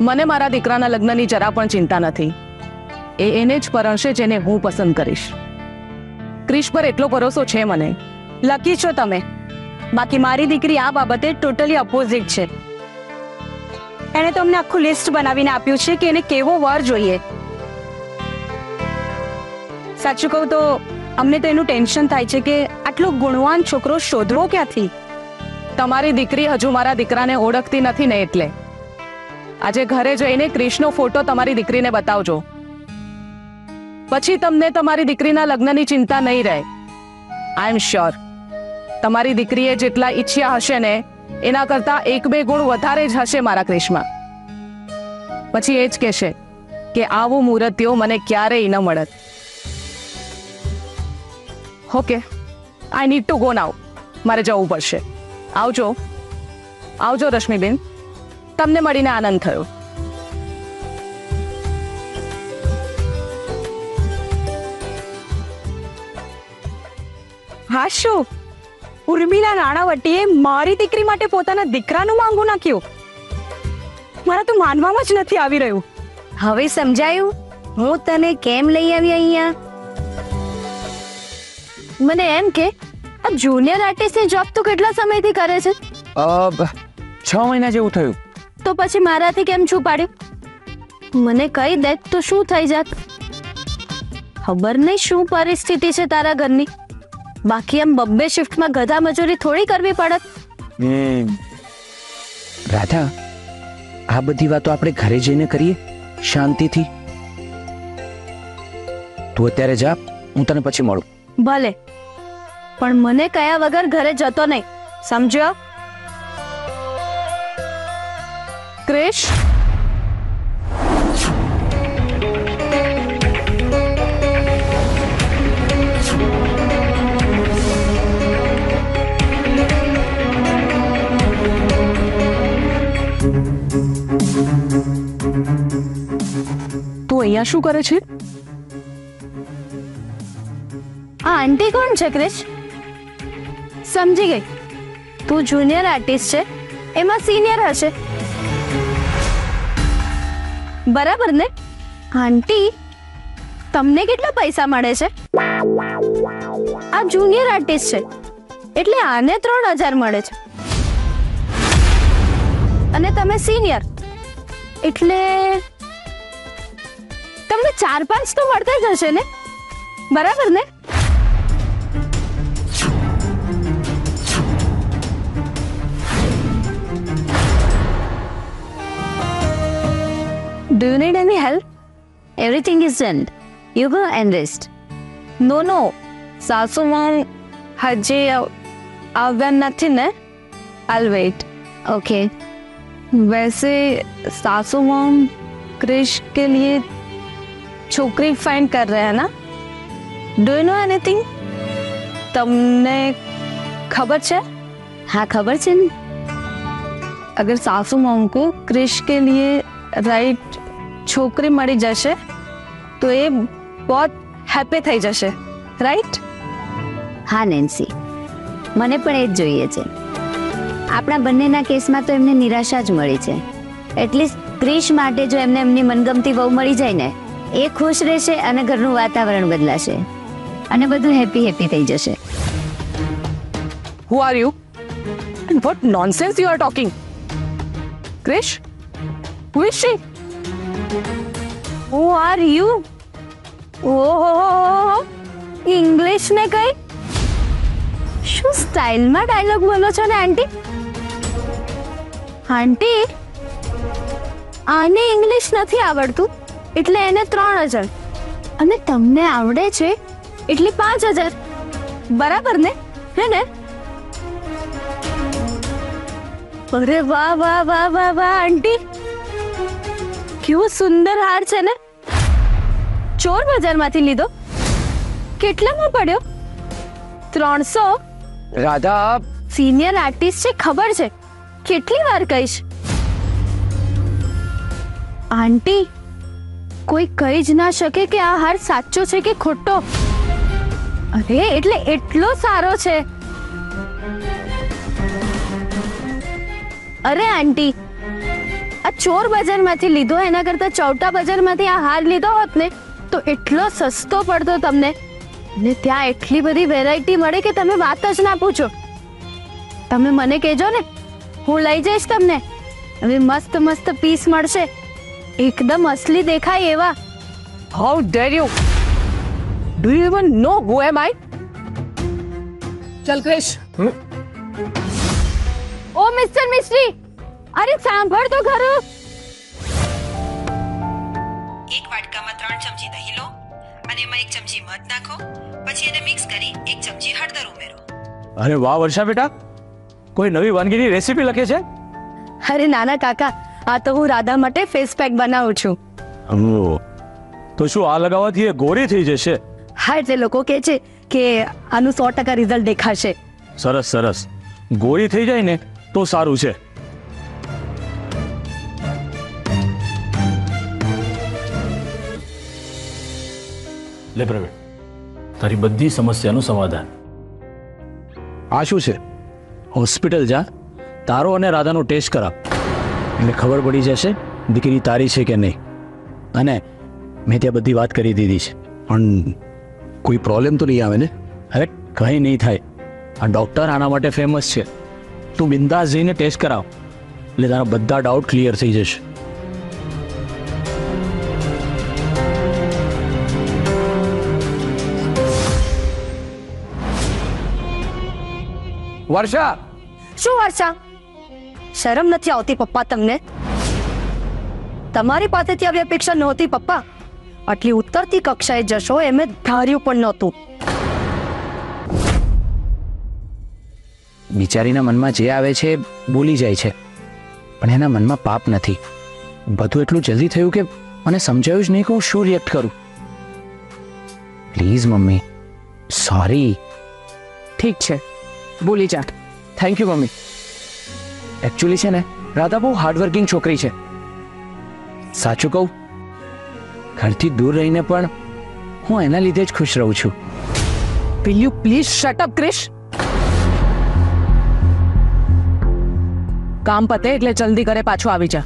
મને મારા દીકરાના લગ્નની જરા પણ ચિંતા નથી. એ એને જ પરણશે જેને હું પસંદ કરીશ. ક્રિશ પર એટલો ભરોસો છે મને. લકી છો તમે. બાકી મારી દીકરી આ બાબતે ટોટલી અપોઝિટ છે. એણે તો અમને આખું લિસ્ટ બનાવીને આપ્યું છે કે એને કેવો વર જોઈએ. સાચું કહું તો, અમને તો એનું ટેન્શન થાય છે કે આટલો ગુણવાન છોકરો શોધવો ક્યાંથી? તમારી દીકરી હજુ મારા દીકરાને ઓળખતી નથી ને એટલે. આજે ઘરે જઈને ક્રિશનો ફોટો તમારી દીકરીને બતાવજો. પછી તમને તમારી દીકરીના લગ્નની ચિંતા નહીં રહે. આઈ એમ શ્યોર તમારી દીકરીએ જેટલા ઈચ્છ્યા હશે ને, એના કરતા એક બે ગુણ વધારે જ હશે મારા ક્રિશમાં પછી એ જ કહેશે કે આવું મૂર્તિઓ મને ક્યારેય ન મળત. Okay I need to go now મારે જવું પડશે. આવજો. આવજો રશ્મિબેન. તમને મળીને આનંદ થયો. હા શું? ઉર્મિલા નાણાવટીએ મારી દીકરી માટે પોતાના દીકરાનું માંગુ નાખ્યું? મારા તો માનવામાં જ નથી આવી રહ્યું. હવે સમજાયું? હું તને કેમ લઈ આવી અહીંયા? મને એમ કે આ જુનિયર આર્ટિસ્ટની જોબ તો કેટલા સમયથી કરે છે? અ, છ મહિના જેવું થયું. તો પછી મારાથી કેમ છુપાડ્યું મને કહી દે તો શું થઈ જાત? ખબર નહીં શું પરિસ્થિતિ છે તારા ઘરની. બાકી આમ બબ્બે શિફ્ટમાં ગધા મજૂરી થોડી કરવી પડત. રાધા આ બધી વાતો આપણે ઘરે જઈને કરીએ શાંતિથી. તું અત્યારે જા હું તને પછી મળું. ભલે. પણ મને કયા વગર ઘરે જતો નહીં. સમજ્યો? ક્રિશ તું અહીંયા શું કરે છે? આ આંટી કોણ છે, ક્રિશ? સમજી ગઈ. તું જુનિયર આર્ટિસ્ટ છે. એમાં સિનિયર હશે. બરાબર ને? આંટી, તમને કેટલા પૈસા મળે છે? આ જુનિયર આર્ટિસ્ટ છે. એટલે આને ત્રણ હજાર મળે છે. અને તમે સિનિયર એટલે તમને ચાર પાંચ તો મળતા જ હશે ને? બરાબર ને? Do you need any help? Everything is done. You go and rest. નો નો સાસુમાં હજી આવ્યા નથી ને આલ વેઇટ Okay. वैसे सासू मॉम क्रिश के लिए छोकरी फाइंड कर रहे हैं ना डू यू नो एनीथिंग તમને ખબર છે हाँ खबर છે ને अगर सासू मॉम को क्रिश के लिए राइट છોકરી મળી જશે તો એ બહુ હેપી થઈ જશે. રાઈટ હા નેન્સી મને પણ એ જ જોઈએ છે. આપણા બંનેના કેસમાં તો એમને નિરાશા જ મળી છે. એટલીસ્ટ ક્રિશ માટે જો એમને એમની મનગમતી વહુ મળી જાય ને એ ખુશ રહેશે અને ઘરનું વાતાવરણ બદલાશે. અને બધું હેપી હેપી થઈ જશે. Who are you what what nonsense you are talking Krish Who is she? Who are you ઓહો ઇંગ્લિશ ને કઈ? શું સ્ટાઇલમાં ડાયલોગ બોલો છો ને આંટી આંટી આને ઇંગ્લિશ નથી આવડતું, એટલે એને ત્રણ હજાર. અને તમને આવડે છે, એટલે પાંચ હજાર. બરાબર ને? હે ને? અરે વાહ વાહ વાહ વાહ વાહ આંટી કેવો સુંદર હાર છે ને? ચોર બજારમાંથી લીધો. કેટલામાં પડ્યો? ત્રણસો? રાધા સિનિયર આર્ટિસ્ટ છે ખબર છે. કેટલી વાર કહીશ? આંટી કોઈ કહી જ ના શકે કે આ હાર સાચો છે કે ખોટો. અરે એટલે એટલો સારો છે. અરે આંટી આ ચોર બજારમાંથી લીધો એના કરતા ચૌટા બજારમાંથી આ હાર લીધો હોત ને તો એટલો સસ્તો પડતો તમને. ને ત્યાં એટલી બધી વેરાયટી મળે કે તમે વાત જ ના પૂછો. તમે મને કહેજો ને હું લઈ જઈશ તમને. હવે મસ્ત મસ્ત પીસ મળશે. એકદમ અસલી દેખાય એવા. How dare you do you even know who am I ચલ ક્રિશ ઓ મિસ્ટર મિસ્ટ્રી અરે સાંભળ તો ખરું. એક વાટકામાં ત્રણ ચમચી દહીં લો અને એમાં એક ચમચી મધ નાખો. પછી એને મિક્સ કરી એક ચમચી હળદર ઉમેરો. અરે વાહ વર્ષા બેટા. કોઈ નવી વાનગીની રેસીપી લખે છે? અરે નાના કાકા આ તો હું રાધા માટે ફેસ પેક બનાવું છું. ઓહ, તો શું આ લગાવવાથી એ ગોરી થઈ જશે? હા એટલે લોકો કહે છે કે આનું સો ટકા રિઝલ્ટ દેખાશે. સરસ સરસ. ગોરી થઈ જાય ને તો સારું છે. લે પ્રવીણ, તારી બધી સમસ્યાનું સમાધાન. આ શું છે? હોસ્પિટલ જા. તારો અને રાધાનો ટેસ્ટ કરાવ. એટલે ખબર પડી જશે, દીકરી તારી છે કે નહીં. અને મેં ત્યાં બધી વાત કરી દીધી છે. પણ કોઈ પ્રોબ્લેમ તો નહીં આવે ને? અરે, કંઈ નહીં થાય. આ ડૉક્ટર આના માટે ફેમસ છે. તું બિંદાસ જઈને ટેસ્ટ કરાવ. એટલે તારા બધા ડાઉટ ક્લિયર થઈ જશે. વર્ષા! શું વર્ષા? શરમ નથી આવતી પપ્પા તમને? તમારી પાસેથી આવી અપેક્ષા નહોતી પપ્પા. આટલી ઉત્તરતી કક્ષાએ જશો એમ મેં ધાર્યું પણ નહોતું. બિચારીના મનમાં જે આવે છે બોલી જાય છે. પણ એના મનમાં પાપ નથી. બધું એટલું જલ્દી થયું કે મને સમજાયું જ નહીં કે હું શું રિએક્ટ કરું. Please mummy. સોરી ઠીક છે. ભૂલી જા. Thank you mummy. એકચ્યુઅલી છે ને, રાધા બહુ હાર્ડવર્કિંગ છોકરી છે. સાચું કહું, ઘરથી દૂર રહીને પણ હું એના લીધે જ ખુશ રહું છું. Will you please shut up Krish કામ પતે એટલે જલ્દી ઘરે પાછો આવી જા.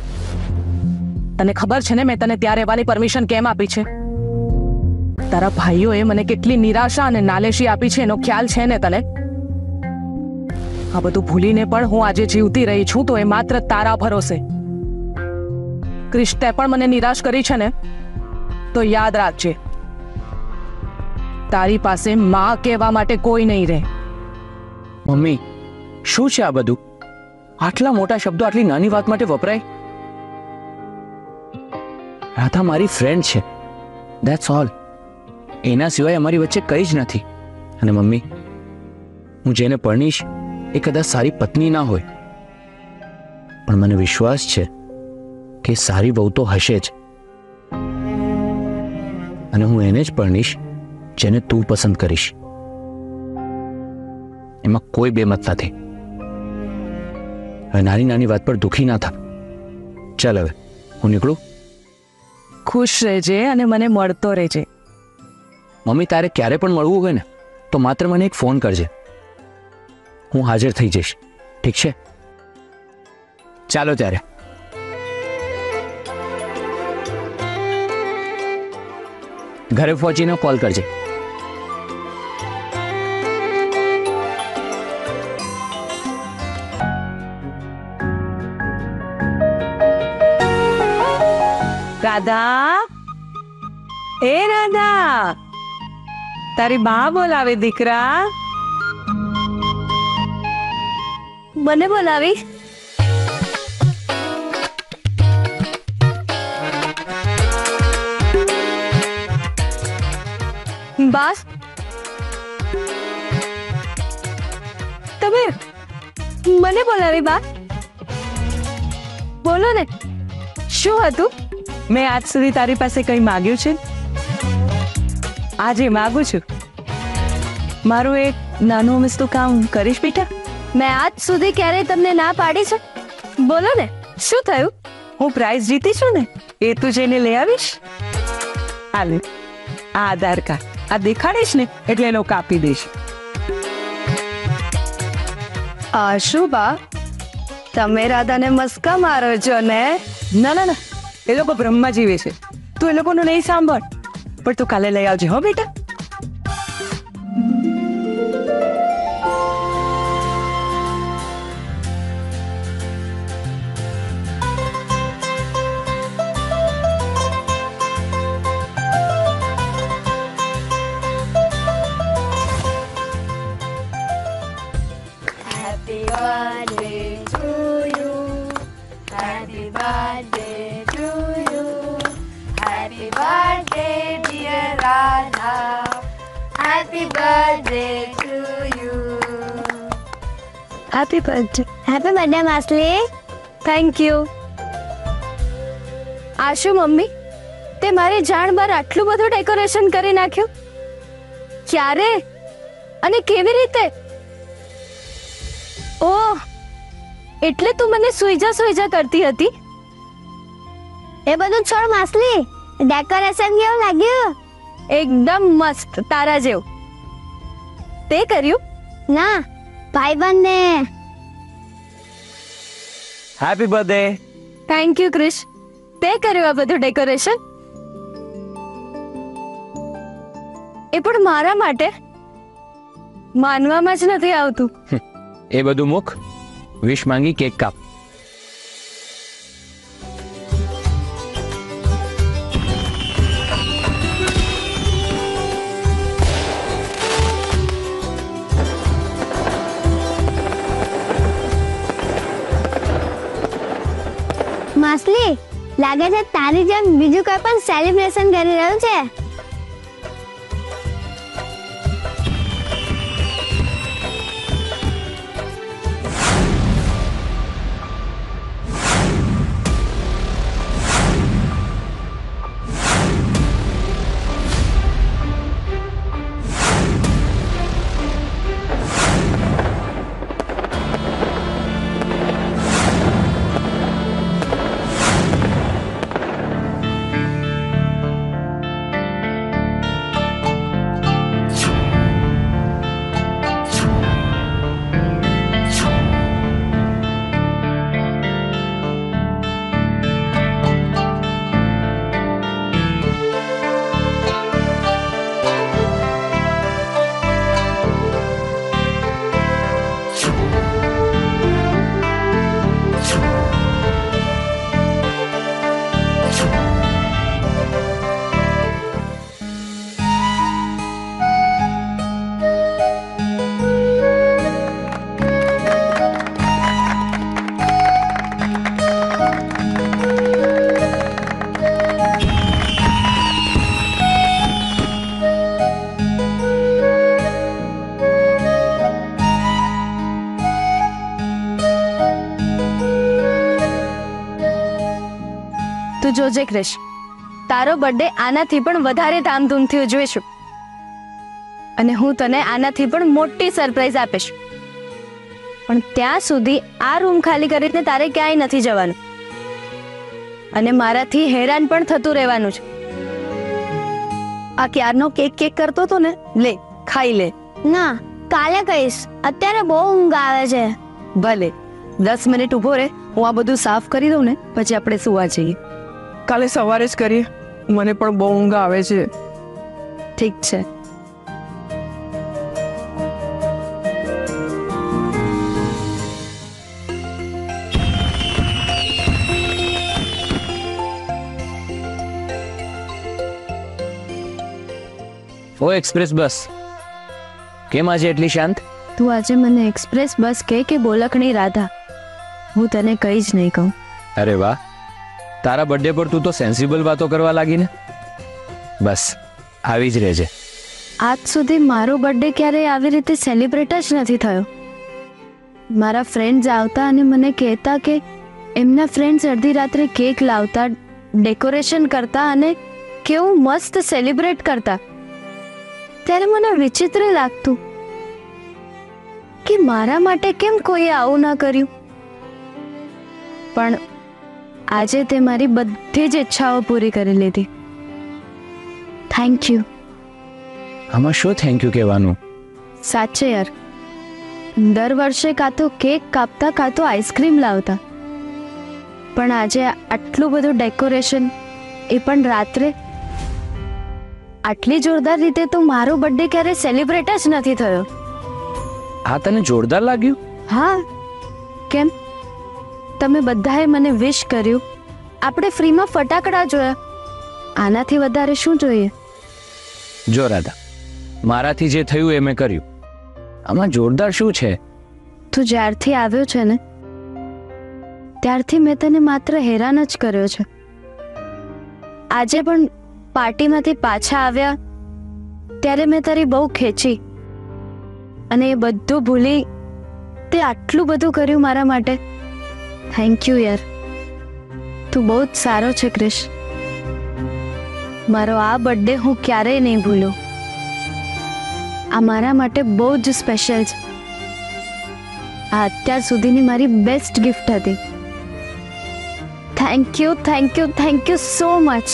તને ખબર છે ને, મેં તને ત્યાં રહેવાની પરમિશન કેમ આપી છે? તારા ભાઈઓએ મને કેટલી નિરાશા અને નાલેશી આપી છે, એનો ખ્યાલ છે ને તને? આ બધું ભૂલીને પણ હું આજે જીવતી રહી છું, તો એ માત્ર તારા ભરોસે. ક્રિષ્ટે પણ મને નિરાશ કરી છે ને? તો યાદ રાખજે. તારી પાસે માં કહેવા માટે કોઈ નહીં રહે. મમ્મી, શું છે આ બધું? આટલા મોટા શબ્દો, આટલી નાની વાત માટે વપરાય? રાધા મારી ફ્રેન્ડ છે. ધેટ્સ ઓલ એના સિવાય અમારી વચ્ચે કંઈ જ નથી. અને મમ્મી, હું જેને પરણીશ એ કદાચ સારી પત્ની ના હોય. પણ મને વિશ્વાસ છે કે સારી વહુ તો હશે જ. અને હું એને જ પરણીશ જેને તું પસંદ કરીશ. એમાં કોઈ બેમત નથી. હવે નાની નાની વાત પર દુખી ના થા. ચાલ હવે હું નીકળું? ખુશ રહેજે અને મને મળતો રહેજે. મમ્મી તારે ક્યારે પણ મળવું હોય ને તો માત્ર મને એક ફોન કરજે. હું હાજર થઈ જઈશ. ઠીક છે? ચાલો ત્યારે. ઘરે પહોંચીને કોલ કરજે. રાધા? એ રાધા! તારી બા બોલાવે દીકરા. મને બોલાવી બસ. તમે મને બોલાવી બા બોલો ને, શું હતું? મેં આજ સુધી તારી પાસે કંઈ માગ્યું છે? આજે માગું છું. મારું એક નાનું અમસ્તું કામ કરીશ બેટા. મેં આજ સુધી ક્યારેય તમને ના પાડી છે? બોલો ને શું થયું? હું પ્રાઇઝ જીતી છું ને એ તું જઈને લઈ આવીશ? આલે આ આધાર કાર્ડ આ દેખાડીશ ને એટલે એ લોકો આપી દઈશ. આ શું તમે રાધાને મસ્કા મારો છો ને? ના ના ના એ લોકો બ્રહ્મા જીવે છે. તું એ લોકોનું નહીં સાંભળ. પણ તું કાલે લઈ આવજે હો બેટા. હેપી બર્થડે હેપી બર્થડે માસલી થેન્ક યુ આશુ મમ્મી તે મારી જાણ બાર આટલું બધું ડેકોરેશન કરી નાખ્યું? ક્યારે? અને કેવી રીતે? ઓહ એટલે તું મને સુઈજા સુઈજા કરતી હતી? એ બધું છોડ માસલી ડેકોરેશન કેવું લાગ્યું? એકદમ મસ્ત તારા જેવું. તે કર્યું? ના ભાઈબંધ ને happy birthday thank you Krish તે કર્યું આ બધું ડેકોરેશન એ પણ મારા માટે માનવામાં જ નથી આવતું એ બધું મુખ વિશ માંગી કેક કાપ લાગે છે તારી જેમ બીજું કોઈ પણ સેલિબ્રેશન કરી રહ્યું છે? તું જોજે ક્રિશ તારો બર્થડે આનાથી પણ વધારે ધામધૂમથી ઉજવીશું. અને હું તને આનાથી પણ મોટી સરપ્રાઈઝ આપીશ. પણ ત્યાં સુધી આ રૂમ ખાલી કરીને તારે ક્યાંય નથી જવાનું. અને મારાથી હેરાન પણ થતું રહેવાનું છે. આ ક્યારનો કેક કેક કરતો હતો ને? લે ખાઈ લે. ના કાલે કહીશ. અત્યારે બહુ ઊંઘ આવે છે. ભલે દસ મિનિટ ઊભો રહે. હું આ બધું સાફ કરી દઉં ને પછી આપણે સુવા જઈએ. કાલે સવારે જ કરીએ મને પણ બહુ ઊંઘ આવે છે. ઠીક છે. ઓ એક્સપ્રેસ બસ. કેમ આજે એટલી શાંત? તું આજે મને એક્સપ્રેસ બસ કે કે બોલકણી રાધા? હું તને કઈ જ નહીં કહું. અરે વાહ. તારા બર્થડે પર તું તો સેન્સિબલ વાતો કરવા લાગી ને? બસ, આવી જ રહેજે. આજ સુધી મારો બર્થડે ક્યારેય આવી રીતે સેલિબ્રેટ જ નથી થયો. મારા ફ્રેન્ડ્સ આવતા અને મને કહેતા કે એમના ફ્રેન્ડ્સ અડધી રાત્રે કેક લાવતા ડેકોરેશન કરતા અને કેવું મસ્ત સેલિબ્રેટ કરતા. ત્યારે મને વિચિત્ર લાગતું કે મારા માટે કેમ કોઈએ આવું ના કર્યું? પણ આજે તે મારી બધી જ ઈચ્છાઓ પૂરી કરી લીધી. થેન્ક યુ આમાં શું થેન્ક યુ કહેવાનું? સાચે યાર. દર વર્ષે કાં તો કેક કાપતા કાં તો આઈસ્ક્રીમ લાવતા. પણ આજે આટલું બધું ડેકોરેશન એ પણ રાત્રે. આટલી જોરદાર રીતે તો મારો બર્થડે ક્યારે સેલિબ્રેટ જ નથી થયો. આ તને જોરદાર લાગ્યું? હા. કેમ? તમે બધાએ મને વિશ કર્યું. આપણે ફ્રીમાં ફટાકડા જોયા. આનાથી વધારે શું જોઈએ? જો રાધા મારાથી જે થયું એ મેં કર્યું. આમાં જોરદાર શું છે? તું જ્યારથી આવ્યો છે ને ત્યારથી મેં તને માત્ર હેરાન જ કર્યો છે. આજે પણ પાર્ટીમાંથી પાછા આવ્યા ત્યારે મેં તારી બહુ ખેંચી. અને એ બધું ભૂલી તે આટલું બધું કર્યું મારા માટે. થેન્ક યુ યાર તું બહુ જ સારો છે, ક્રિશ. મારો આ બર્થડે હું ક્યારેય નહીં ભૂલું. આ મારા માટે બહુ જ સ્પેશિયલ છે. આ અત્યાર સુધીની મારી બેસ્ટ ગિફ્ટ હતી. Thank you thank you thank you so much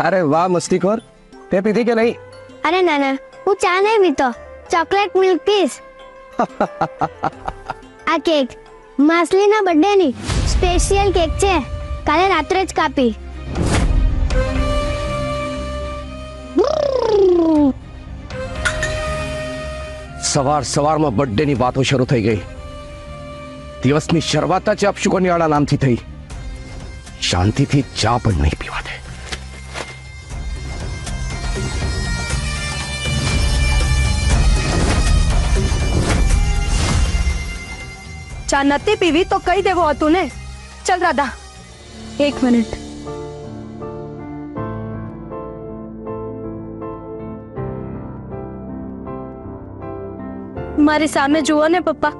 અરે વાહ મસ્તીખોર તે પીધી કે નહીં અરે નાના હું ચા નહીં પીતો ચોકલેટ મિલ્ક પીસ આ કેક માસલીના બર્થડે ની સ્પેશિયલ કેક છે કાલે રાત્રે જ કાપી સવાર સવારમાં બર્થડે ની વાતો શરૂ થઈ ગઈ દિવસની શરૂઆત જ અપશુકન્યાળા નામથી થઈ શાંતિથી ચા પણ નહીં પીવા દે ચા નથી પીવી તો કહી દેવું હતું ને ચલ રાધા. એક મિનિટ. મારી સામે જુઓ ને પપ્પા.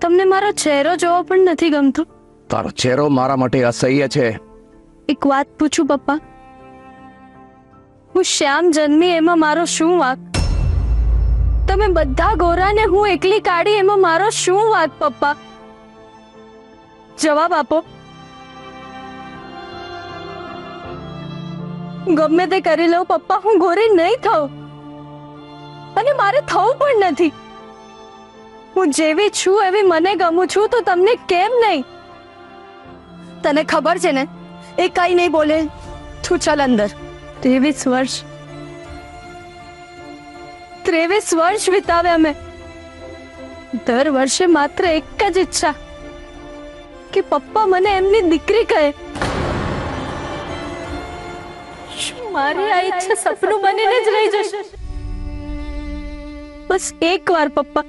તમને મારો ચહેરો જોવો પણ નથી ગમતો. તારો ચહેરો મારા માટે અસહ્ય છે. એક વાત પૂછું પપ્પા? હું શ્યામ જન્મી એમાં મારો શું વાંક? તમે બધા ગોરાને હું એકલી કાઢી, એમાં મારો શું વાત, પપ્પા? જવાબ આપો. ગમે તે કરી લઉં, પપ્પા, હું ગોરી નહીં થઉં. અને મારે થવું પણ નથી. હું જેવી છું, એવી મને ગમું છું, તો તમને કેમ નહીં? તને ખબર છે ને? એ કઈ નહીં બોલે. તું ચાલ અંદર. ત્રેવીસ વર્ષ ત્રેવીસ વર્ષ વિતાવ્યા મેં. દર વર્ષે માત્ર એક જ ઈચ્છા, કે પપ્પા મને એમની દીકરી કહે. મારી આ ઈચ્છા સપનું બનીને જ રહી જશે? બસ એક વાર પપ્પા.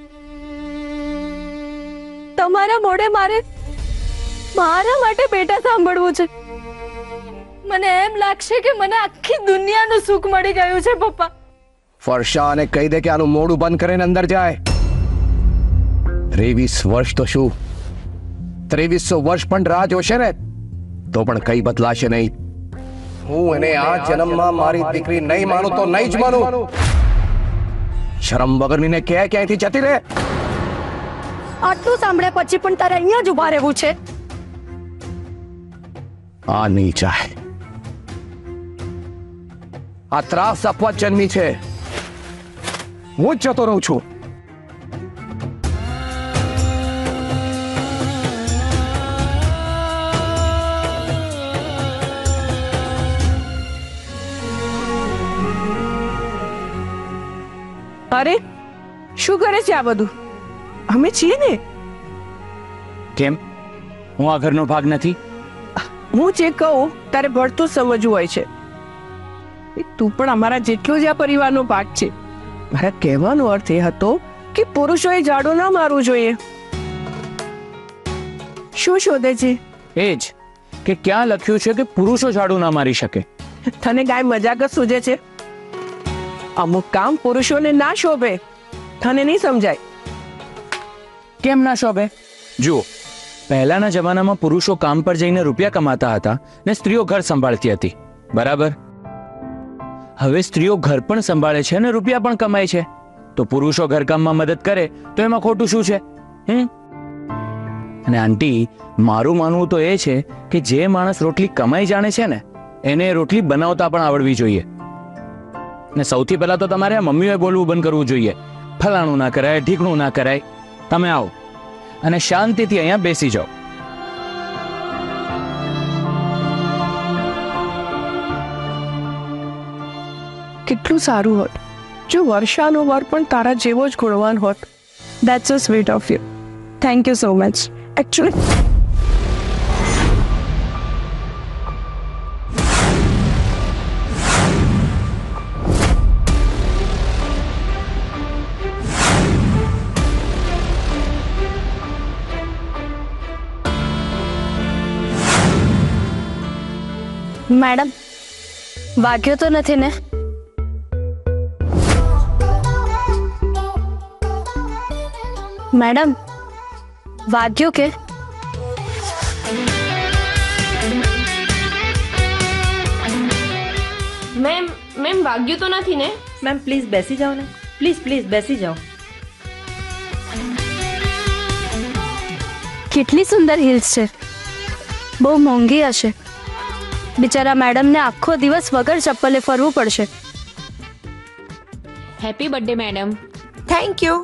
તમારા મોઢે મારે મારા માટે બેટા સાંભળવું છે. મને એમ લાગશે કે મને આખી દુનિયાનું સુખ મળી ગયું છે, પપ્પા. ફરશા અને કહી દે કે આનું મોઢું બંધ કરીને અંદર જાય ત્રેવીસ વર્ષ તો શું ત્રેવીસો વર્ષ પણ રાહ જોશે ને તો પણ કઈ બદલાશે નહીં હું એને આ જન્મમાં મારી દીકરી નહીં માનું તો નહીં જ માનું શરમ વગરની ને ક્યાં ક્યાંયથી જતી રહે આટલું સાંભળ્યા પછી પણ તારે અહીંયા જ ઊભા રહેવું છે આ નહીં ચાહે આ ત્રાસ આપવા જ જન્મી છે હું જ જતો રહું છું. અરે શું કરે છે આ બધું? અમે છીએ ને? કેમ? હું આ ઘરનો ભાગ નથી? હું જે કહું તારે ભળતું સમજવું હોય છે. તું પણ અમારા જેટલો જ આ પરિવારનો ભાગ છે. મારા કહેવાનો અર્થ એ હતો કે પુરુષોએ ઝાડુ ના મારવું જોઈએ. શું શોધે છે? એ જ કે ક્યાં લખ્યું છે કે પુરુષો ઝાડુ ના મારી શકે? તને ગાય મજાક જ સૂજે છે? અમુક કામ પુરુષોને ના શોભે. તને નહીં સમજાય? કેમ ના શોભે? જુઓ પહેલાના જમાનામાં પુરુષો કામ પર જઈને રૂપિયા કમાતા હતા ને સ્ત્રીઓ ઘર સંભાળતી હતી. બરાબર? હવે સ્ત્રીઓ ઘર પણ સંભાળે છે અને રૂપિયા પણ કમાય છે. તો પુરુષો ઘરકામમાં મદદ કરે, તો એમાં ખોટું શું છે? હમ? અને આંટી, મારું માનવું તો એ છે કે જે માણસ રોટલી કમાઈ જાણે છે ને, એને રોટલી બનાવતા પણ આવડવી જોઈએ. ને સૌથી પહેલા તો તમારે મમ્મીઓએ બોલવું બંધ કરવું જોઈએ. ફલાણું ના કરાય, ઢીકણું ના કરાય. તમે આવો. અને શાંતિથી અહીંયા બેસી જાઓ. કેટલું સારું હોત જો વર્ષાનો વર પણ તારા જેવો જ ગુણવાન હોત That's so sweet of you. Thank you so much. Actually, madam વાગ્યો તો નથી ને મેડમ વાગ્યો કે મેમ મેમ વાગ્યું તો નથી ને મેમ પ્લીઝ બેસી જાઓ ને પ્લીઝ પ્લીઝ બેસી જાઓ કેટલી સુંદર હિલ્સ છે બહુ મોંઘી હશે બિચારા મેડમને આખો દિવસ વગર ચપ્પલે ફરવું પડશે happy birthday madam thank you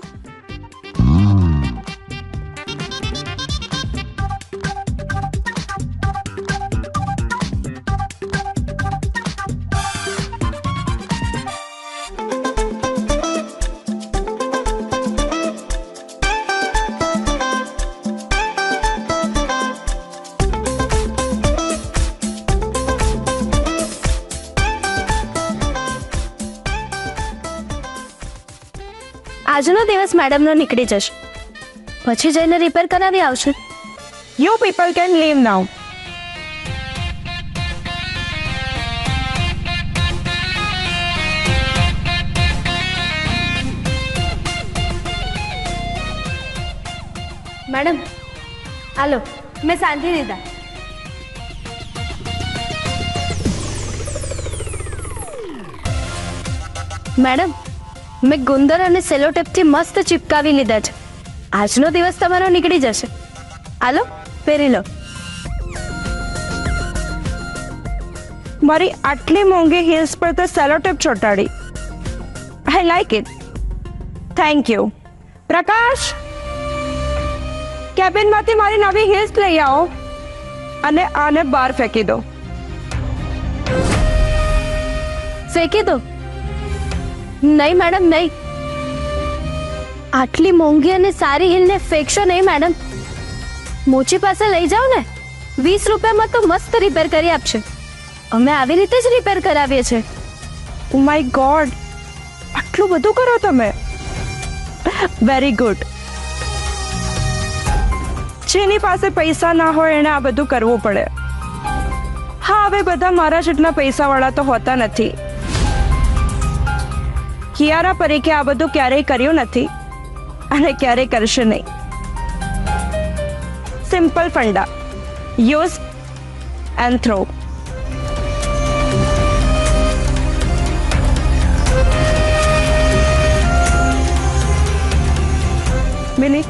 આજનો દિવસ મેડમનો નીકળી જશે. પછી જઈને રિપેર કરાવી આવશે. You people can leave now madam હાલો મેં શાંતિ દીધા મેડમ મેં ગુંદર અને સેલોટેપથી મસ્ત ચિપકાવી લીધા છે. આજનો દિવસ તમારો નીકળી જશે. હાલો પહેરી લો. મારી આટલી મોંઘી હિલ્સ પર તો sellotape ચોંટાડી. I like it thank you Prakash! કેબિનમાંથી મારી નવી હિલ્સ લઈ આવો. અને આને બહાર ફેંકી દો. ફેંકી દો. નહીં, મેડમ, નહીં. આટલી મોંઘી અને સારી હિલને ફેંકશો નહીં, મેડમ. મોચી પાસે લઈ જાઓ ને. વીસ રૂપિયામાં તો મસ્ત રિપેર કરી આપશે. અમે આવી રીતે જ રિપેર કરાવીએ છીએ. ઓ માય ગોડ આટલું બધું કરો તમે. વેરી ગુડ જેની પાસે પૈસા ના હોય એને આ બધું કરવું પડે. હા, હવે બધા મારા જેટલા પૈસાવાળા તો હોતા નથી. કિયારા પરીખે આ બધું ક્યારેય કર્યું નથી અને ક્યારેય કરશે નહીં. સિમ્પલ ફંડા. યુઝ એન્ડ થ્રો મિની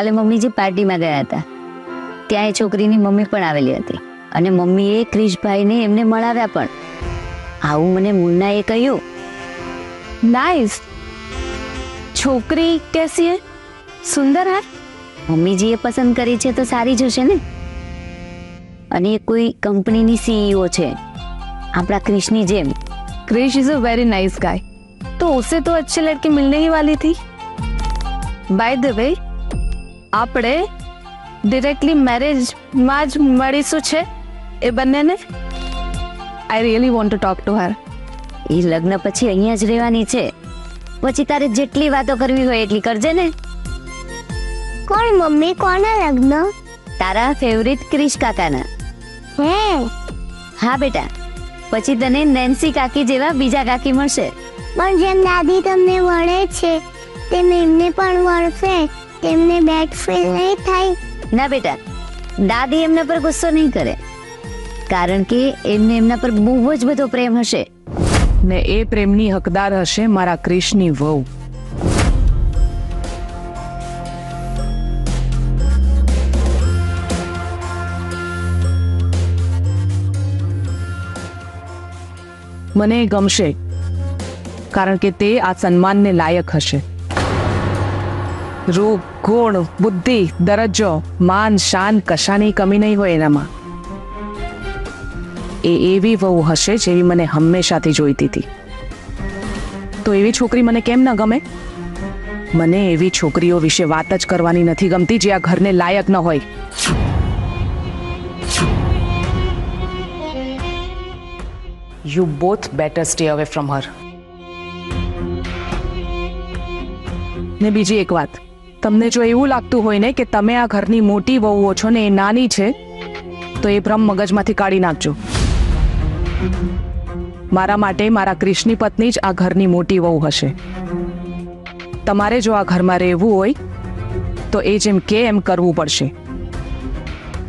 કાલે મમ્મીજી પાર્ટીમાં ગયા હતા ત્યાં એ છોકરીની મમ્મી પણ આવેલી હતી અને મમ્મીએ ક્રિશભાઈને એમને મળાવ્યા પણ આવું મને મુન્નાએ કહ્યું નાઇસ છોકરી કેસી હે સુંદર હે મમ્મીજીએ પસંદ કરી છે તો સારી જ હશે ને અને એ કોઈ કંપનીની સીઈઓ છે આપણા ક્રિશની જેમ Krish is a very nice guy तो उसे तो अच्छी लड़की मिलने ही वाली थी बाय ધ વે આપણે ડિરેક્ટલી મેરેજમાં જ મળીશું છે? એ બંનેને? I really want to talk to her એ લગ્ન પછી અહીંયા જ રહેવાની છે. પછી તારે જેટલી વાતો કરવી હોય એટલી કરજે ને. કોણ મમ્મી? કોના લગ્ન? તારા ફેવરિટ ક્રિશ કાકાના. હે? હા બેટા. પછી તને નેન્સી કાકી જેવા બીજા કાકી મળશે. પણ જેમ દાદી તમને વળે છે તેમ એમને પણ વળશે તેમને બેડ ફીલ નહીં થાય. ના બેટા દાદી એમના પર ગુસ્સો નહીં કરે. કારણ કે એમને એમના પર બહુ જ બધો પ્રેમ હશે. ને એ પ્રેમની હકદાર હશે મારા ક્રિશની વહુ. મને ગમશે કારણ કે તે આ સન્માનને લાયક હશે. રૂપ ગુણ, બુદ્ધિ, દરજ્જો, માન, શાન કશાની કમી નહીં હોય એનામાં. એ એવી વહુ હશે જેવી મને હંમેશાથી જોઈતી હતી. તો એવી છોકરી મને કેમ ન ગમે? મને એવી છોકરીઓ વિશે વાત જ કરવાની નથી ગમતી જે આ ઘરને લાયક ન હોય. You both better stay away from her ને બીજી એક વાત. તમને જો એવું લાગતું હોય ને કે તમે આ ઘરની મોટી વહુઓ છો ને એ નાની છે, તો એ ભ્રમ મગજમાંથી કાઢી નાખજો. મારા માટે મારા ક્રિશની પત્ની જ આ ઘરની મોટી વહુ હશે. તમારે જો આ ઘરમાં રહેવું હોય, તો એ જેમ કે એમ કરવું પડશે.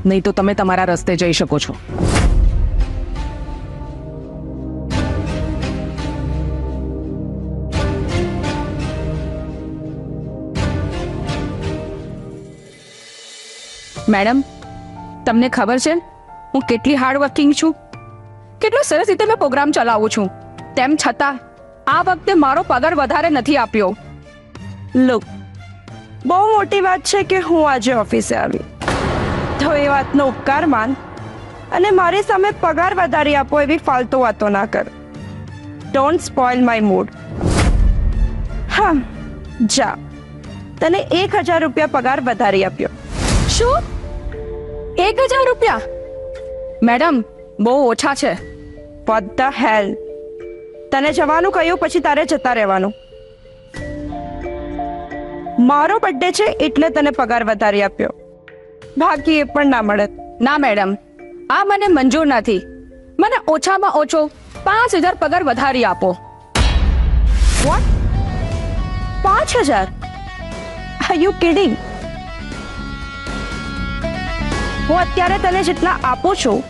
નહીં તો તમે તમારા રસ્તે જઈ શકો છો. મેડમ તમને ખબર છે હું કેટલી હાર્ડ વર્કિંગ છું. કેટલો સરસ રીતે મેં પ્રોગ્રામ ચલાવું છું. તેમ છતાં આ વખતે મારો પગાર વધારે નથી આપ્યો. લુક બહુ મોટી વાત છે કે હું આજે ઓફિસે આવી. તો એ વાતનો ઉપકાર માન અને મારી સામે પગાર વધારી આપો એવી ફાલતુ વાતો ના કર. ડોન્ટ સ્પોઇલ માય મૂડ હા જા. તને એક હજાર રૂપિયા પગાર વધારી આપ્યો. શું? એક હજાર રૂપિયા? મેડમ બહુ ઓછા છે. વોટ ધ હેલ તને જવાનું કહ્યું પછી તારે જતા રહેવાનું. મારો બર્થડે છે એટલે તને પગાર વધારી આપ્યો. બાકી એ પણ ના મળે. ના મેડમ. આ મને મંજૂર નથી. મને ઓછામાં ઓછો પાંચ હજાર પગાર વધારી આપો. વોટ પાંચ હજાર? આર યુ કિડિંગ હું અત્યારે તને જેટલા આપું છું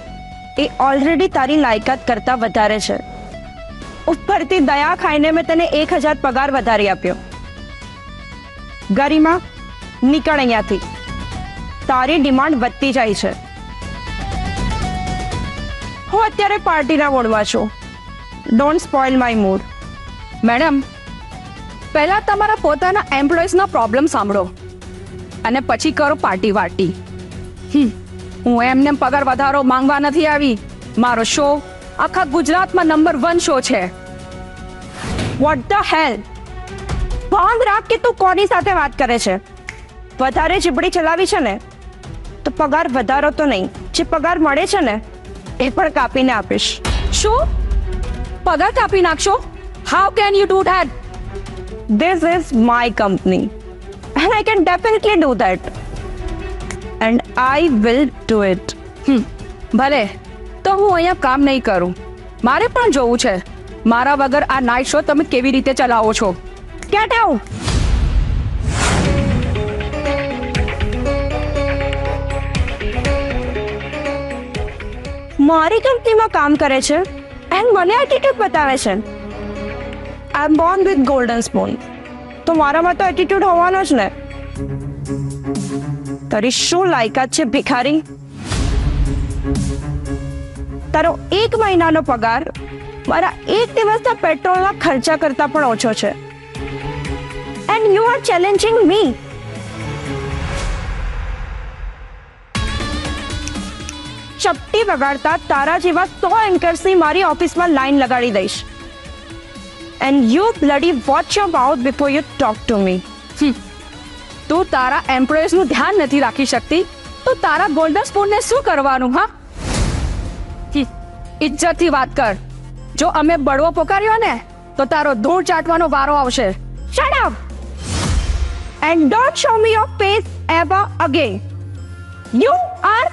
એ ઓલરેડી તારી લાયકાત કરતા વધારે છે. ઉપરથી દયા ખાઈને મેં તને એક હજાર પગાર વધારી આપ્યો. ગરિમા નીકળ અહીંયાથી. તારી ડિમાન્ડ વધતી જાય છે. હું અત્યારે પાર્ટીના મોડમાં છું. Don't spoil my mood madam પહેલા તમારા પોતાના એમ્પ્લોઈઝના પ્રોબ્લેમ સાંભળો. અને પછી કરો પાર્ટી વાર્ટી હમ, હું એમને પગાર વધારો માંગવા નથી આવી. મારો શો આખા ગુજરાતમાં નંબર વન શો છે. વોટ ધ હેલ ભાંગ રાખ કે તું કોની સાથે વાત કરે છે? વધારે જીબડી ચલાવી છે ને, તો પગાર વધારો તો નહીં. જે પગાર મળે છે ને, એ પણ કાપીને આપીશ. શું? પગાર કાપી નાખશો? How can you do that this is my company and I can definitely do that. And I will do it ભલે, તો હું અહીંયા કામ નહીં કરું. મારે પણ જોવું છે. મારા વગર આ નાઇટ શો તમે કેવી રીતે ચલાવો છો? ક્યાં out! મારી કંપનીમાં કામ કરે છે એન્ડ મને એટીટ્યુડ બતાવે છે. I am born with golden spoon તો મારામાં તો એટીટ્યુડ હોવાનો જ ને. તારી શું લાયકાત છે ભિખારી? તારો એક મહિનાનો પગાર મારા એક દિવસના પેટ્રોલના ખર્ચા કરતા પણ ઓછો છે. And you are challenging me ચપટી વગાડતા તારા જેવા સો એન્કર્સની મારી ઓફિસમાં લાઈન લગાડી દઈશ. And you bloody watch your mouth before you talk to me તું તારા એમ્પ્લોઈઝનું ધ્યાન નથી રાખી શકતી, તો તારા ગોલ્ડન સ્પૂનને શું કરવાનું, હા? ઇજ્જતથી વાત કર. જો અમે બળવો પોકાર્યો ને, તો તારો ધૂળ ચાટવાનો વારો આવશે. Shut up and don't show me your face ever again you are